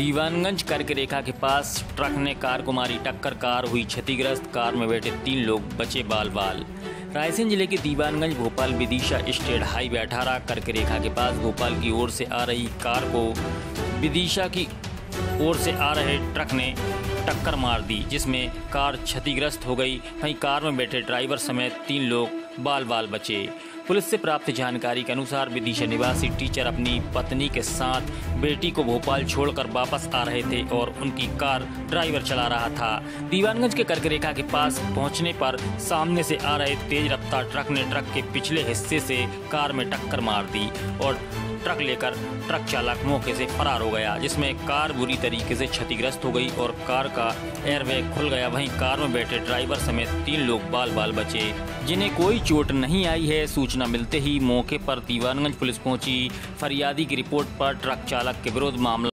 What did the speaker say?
दीवानगंज कर्क रेखा के पास ट्रक ने कार को मारी। टक्कर कार हुई क्षतिग्रस्त। कार में बैठे तीन लोग बचे बाल बाल रायसेन ज़िले के दीवानगंज भोपाल विदिशा स्टेट हाईवे अठारह कर्क रेखा के पास भोपाल की ओर से आ रही कार को विदिशा की ओर से आ रहे ट्रक ने टक्कर मार दी, जिसमें कार क्षतिग्रस्त हो गई। वहीं कार में बैठे ड्राइवर समेत तीन लोग बाल बाल बचे। पुलिस से प्राप्त जानकारी के अनुसार विदिशा निवासी टीचर अपनी पत्नी के साथ बेटी को भोपाल छोड़कर वापस आ रहे थे और उनकी कार ड्राइवर चला रहा था। दीवानगंज के कर्क रेखा के पास पहुँचने पर सामने से आ रहे तेज रफ्तार ट्रक ने ट्रक के पिछले हिस्से से कार में टक्कर मार दी और ट्रक लेकर ट्रक चालक मौके से फरार हो गया, जिसमें कार बुरी तरीके से क्षतिग्रस्त हो गई और कार का एयरबैग खुल गया। वहीं कार में बैठे ड्राइवर समेत तीन लोग बाल बाल बचे, जिन्हें कोई चोट नहीं आई है। सूचना मिलते ही मौके पर दीवानगंज पुलिस पहुँची। फरियादी की रिपोर्ट पर ट्रक चालक के विरुद्ध मामला